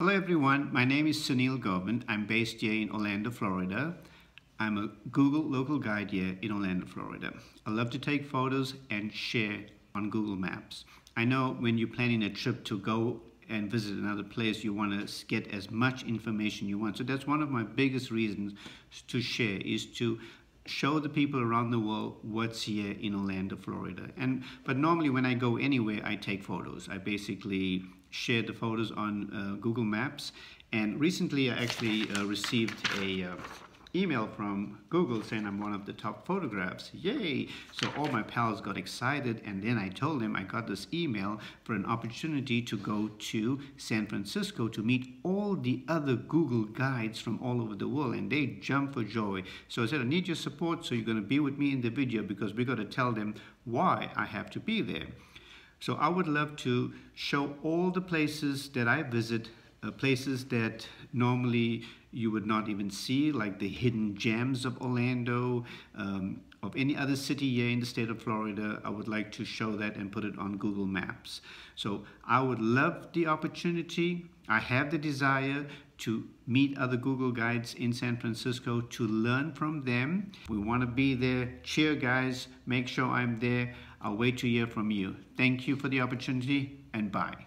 Hello everyone, my name is Sunil Govind. I'm based here in Orlando, Florida. I'm a Google local guide here in Orlando, Florida. I love to take photos and share on Google Maps. I know when you're planning a trip to go and visit another place, you want to get as much information you want. So that's one of my biggest reasons to share is to show the people around the world what's here in Orlando, Florida. And but normally when I go anywhere, I take photos. I basically share the photos on uh, Google Maps. And recently, I actually uh, received a uh, email from Google saying I'm one of the top photographs. Yay! So all my pals got excited, and then I told them I got this email for an opportunity to go to San Francisco to meet all the other Google guides from all over the world, and they jumped for joy. So I said, I need your support, so you're going to be with me in the video because we're going to tell them why I have to be there. So I would love to show all the places that I visit uh, places that normally you would not even see, like the hidden gems of Orlando, um, of any other city here in the state of Florida. I would like to show that and put it on Google Maps. So I would love the opportunity. I have the desire to meet other Google guides in San Francisco to learn from them. We want to be there. Cheer, guys. Make sure I'm there. I'll wait to hear from you. Thank you for the opportunity and bye.